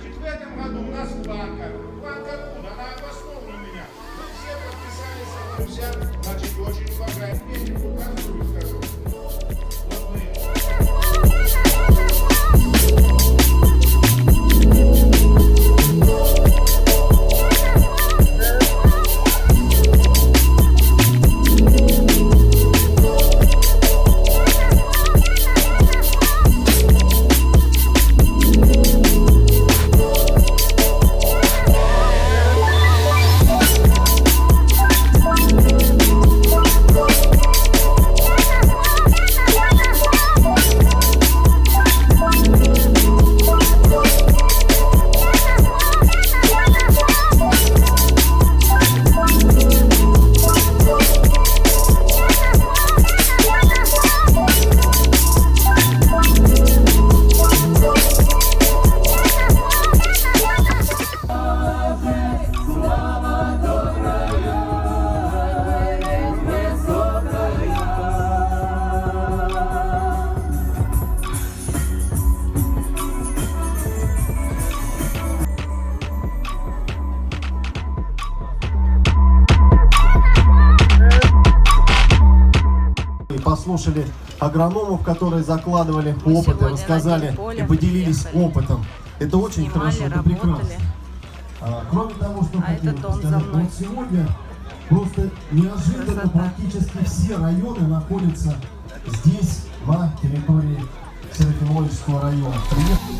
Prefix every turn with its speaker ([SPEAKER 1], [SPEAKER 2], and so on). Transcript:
[SPEAKER 1] Значит, в этом году у нас планка. Планка откуда? Она обоснована у меня. Мы все подписались, а друзья, Послушали агрономов, которые закладывали Мы опыт, и сегодня рассказали и поделились приехали. опытом. Это очень Снимали, хорошо, это работали. прекрасно. А, кроме того, что А хотел сказать, вот сегодня просто неожиданно Красота. практически все районы находятся здесь, на территории Серафимовичского района. Приехали